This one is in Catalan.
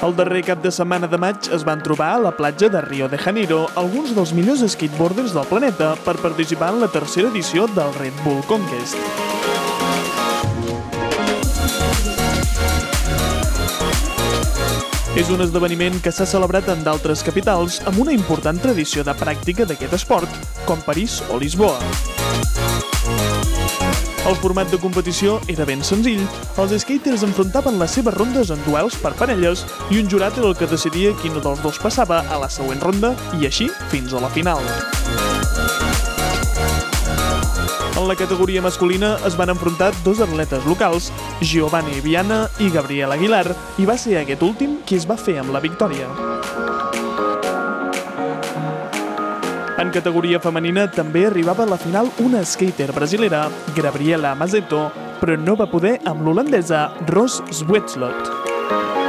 El darrer cap de setmana de maig es van trobar a la platja de Rio de Janeiro alguns dels millors skateboarders del planeta per participar en la tercera edició del Red Bull Conquest. És un esdeveniment que s'ha celebrat en d'altres capitals amb una important tradició de pràctica d'aquest esport, com París o Lisboa. El format de competició era ben senzill. Els skaters enfrontaven les seves rondes en duels per parelles i un jurat era el que decidia quin dels dos passava a la següent ronda i així fins a la final. En la categoria masculina es van enfrontar dos atletes locals, Giovanni Viana i Gabriel Aguilar, i va ser aquest últim qui es va fer amb la victòria. En categoria femenina també arribava a la final una skater brasilera, Gabriela Mazeto, però no va poder amb l'holandesa Ros Zwetslot.